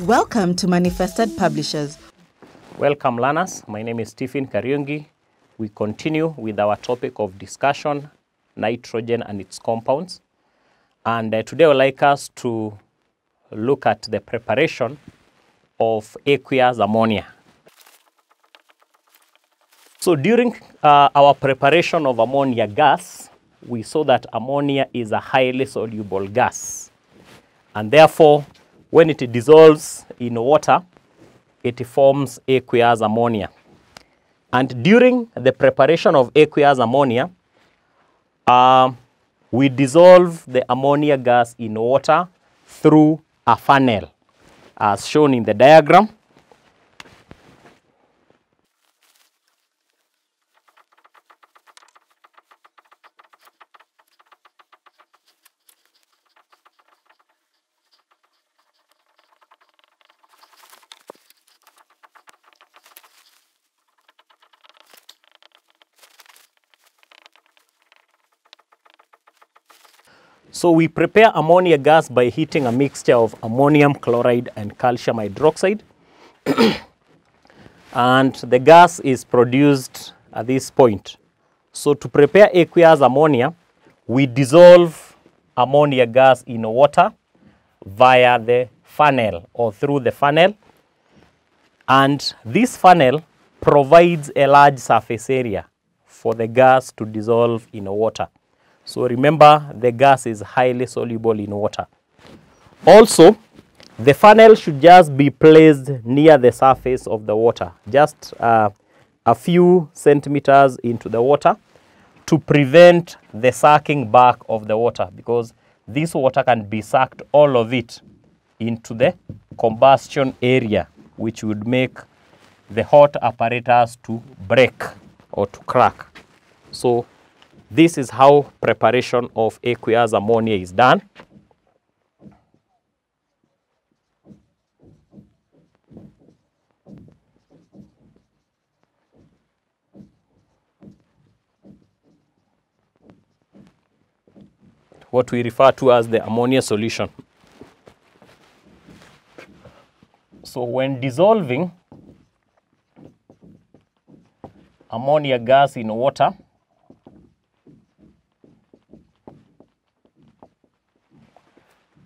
Welcome to Manifested Publishers. Welcome, learners. My name is Stephen Kariungi. We continue with our topic of discussion nitrogen and its compounds. And uh, today, I would like us to look at the preparation of aqueous ammonia. So, during uh, our preparation of ammonia gas, we saw that ammonia is a highly soluble gas. And therefore, when it dissolves in water, it forms aqueous ammonia. And during the preparation of aqueous ammonia, uh, we dissolve the ammonia gas in water through a funnel, as shown in the diagram. So we prepare ammonia gas by heating a mixture of ammonium chloride and calcium hydroxide. and the gas is produced at this point. So to prepare aqueous ammonia, we dissolve ammonia gas in water via the funnel or through the funnel. And this funnel provides a large surface area for the gas to dissolve in water. So remember, the gas is highly soluble in water. Also, the funnel should just be placed near the surface of the water, just uh, a few centimeters into the water to prevent the sucking back of the water because this water can be sucked all of it into the combustion area which would make the hot apparatus to break or to crack. So this is how preparation of aqueous ammonia is done. What we refer to as the ammonia solution. So when dissolving ammonia gas in water,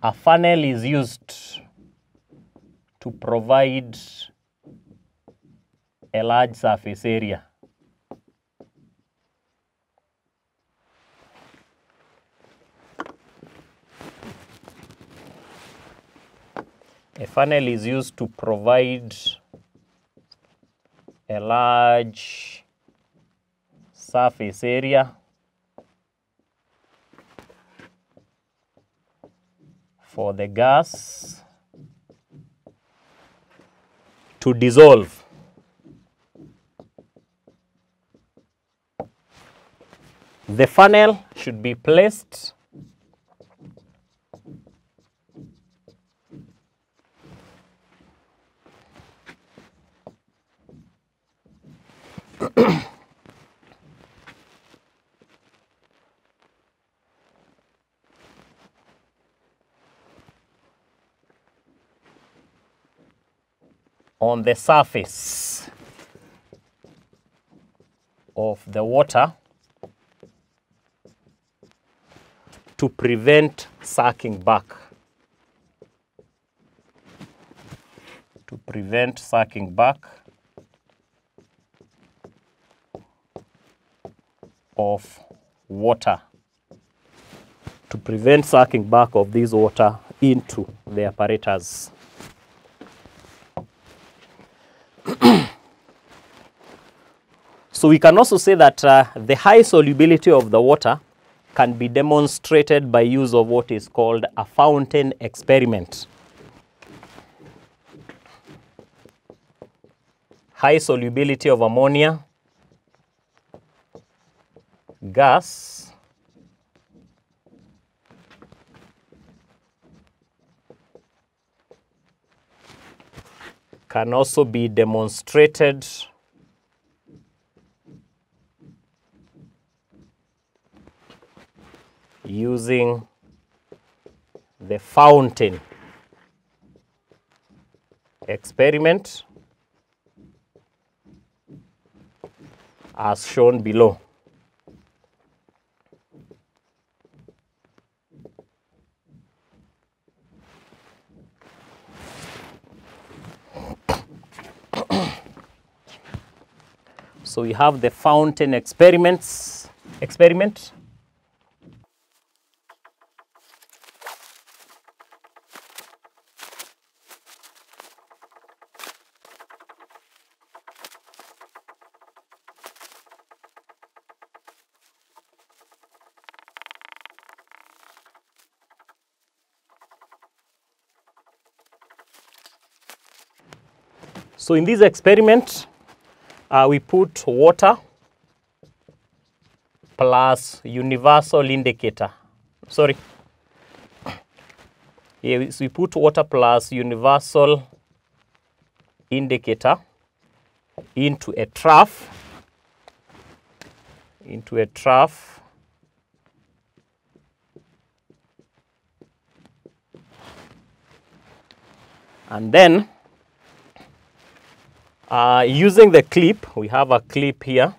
a funnel is used to provide a large surface area. A funnel is used to provide a large surface area for the gas to dissolve. The funnel should be placed on the surface of the water to prevent sucking back. To prevent sucking back of water. To prevent sucking back of this water into the apparatus. So we can also say that uh, the high solubility of the water can be demonstrated by use of what is called a fountain experiment. High solubility of ammonia gas can also be demonstrated using the fountain experiment as shown below. So we have the fountain experiments experiment. So in this experiment, uh, we put water plus universal indicator. Sorry. We put water plus universal indicator into a trough, into a trough. And then uh, using the clip, we have a clip here.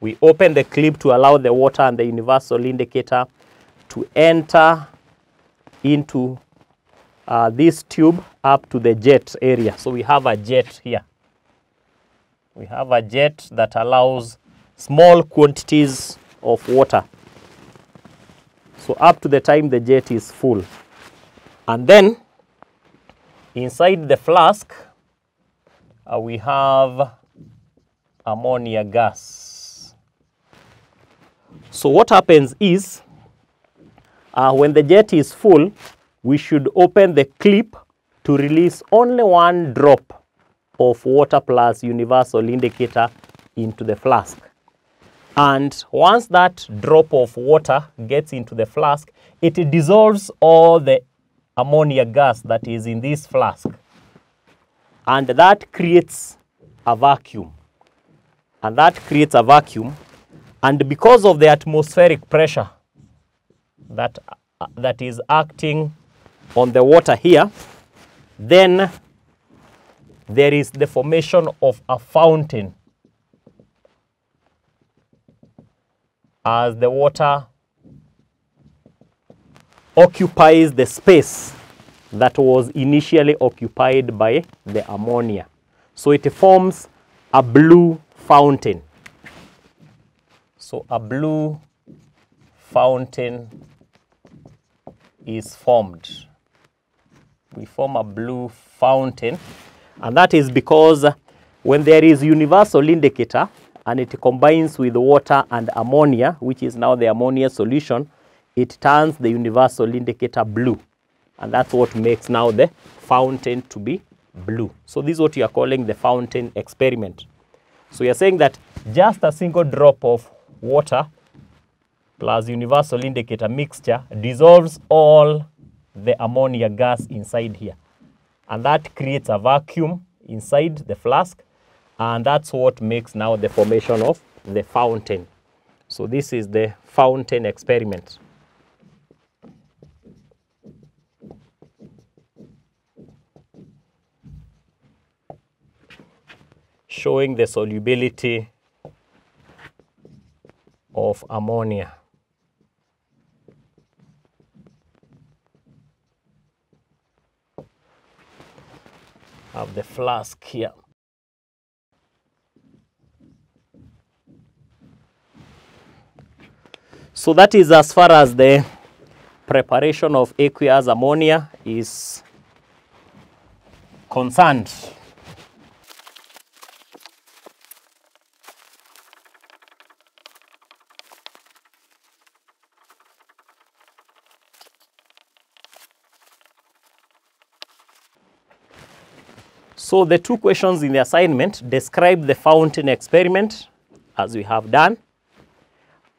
We open the clip to allow the water and the universal indicator to enter into uh, this tube up to the jet area. So we have a jet here. We have a jet that allows small quantities of water. So up to the time the jet is full. And then Inside the flask, uh, we have ammonia gas. So what happens is, uh, when the jet is full, we should open the clip to release only one drop of water plus universal indicator into the flask. And once that drop of water gets into the flask, it dissolves all the ammonia gas that is in this flask. And that creates a vacuum. And that creates a vacuum. And because of the atmospheric pressure that, uh, that is acting on the water here, then there is the formation of a fountain as the water occupies the space that was initially occupied by the ammonia. So it forms a blue fountain. So a blue fountain is formed. We form a blue fountain and that is because when there is universal indicator and it combines with water and ammonia, which is now the ammonia solution, it turns the universal indicator blue. And that's what makes now the fountain to be blue. So this is what you are calling the fountain experiment. So you're saying that just a single drop of water plus universal indicator mixture dissolves all the ammonia gas inside here. And that creates a vacuum inside the flask. And that's what makes now the formation of the fountain. So this is the fountain experiment. Showing the solubility of ammonia. Have the flask here. So that is as far as the preparation of aqueous ammonia is concerned. So the two questions in the assignment describe the fountain experiment as we have done.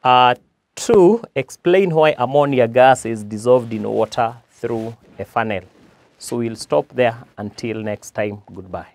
Uh, two, explain why ammonia gas is dissolved in water through a funnel. So we'll stop there until next time. Goodbye.